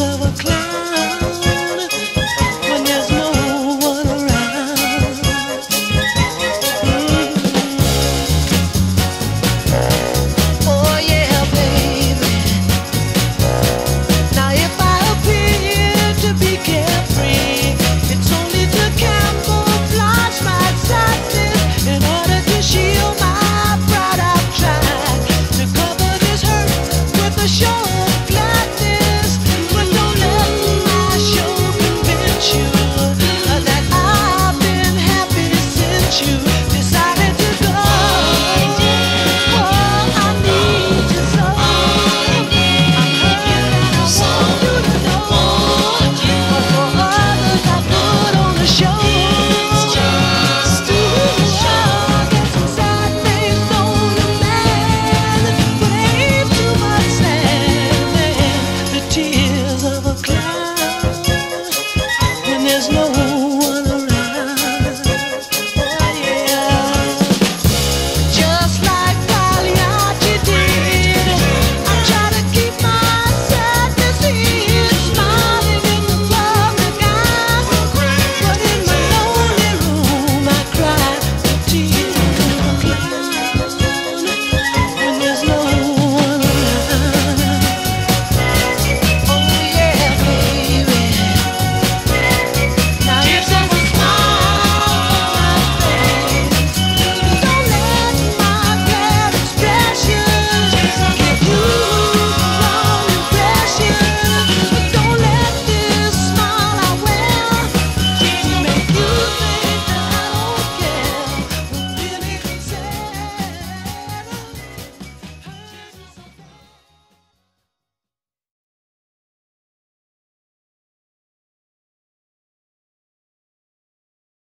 of a cloud.